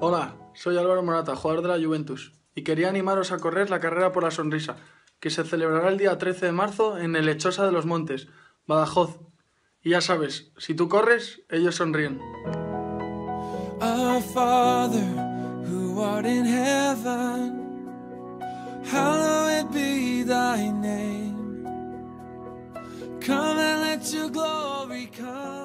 Hola, soy Álvaro Morata, jugador de la Juventus, y quería animaros a correr la carrera por la sonrisa, que se celebrará el día 13 de marzo en el Lechosa de los Montes, Badajoz. Y ya sabes, si tú corres, ellos sonríen. Our Father, who art in heaven, hallowed be thy name. Come and let your glory come.